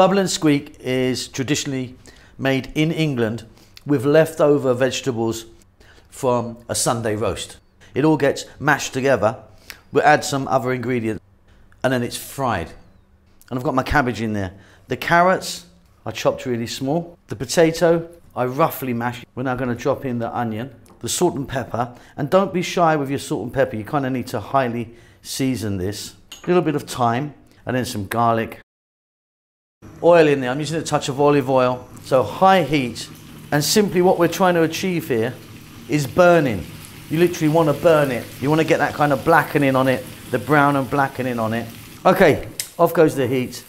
Bubble and squeak is traditionally made in England with leftover vegetables from a Sunday roast. It all gets mashed together. We add some other ingredients and then it's fried. And I've got my cabbage in there. The carrots I chopped really small. The potato I roughly mash. We're now going to drop in the onion, the salt and pepper. And don't be shy with your salt and pepper. You kind of need to highly season this. A little bit of thyme and then some garlic. Oil in there. I'm using a touch of olive oil. So high heat. And simply what we're trying to achieve here is burning. You literally want to burn it. You want to get that kind of blackening on it, the brown and blackening on it. Okay, off goes the heat.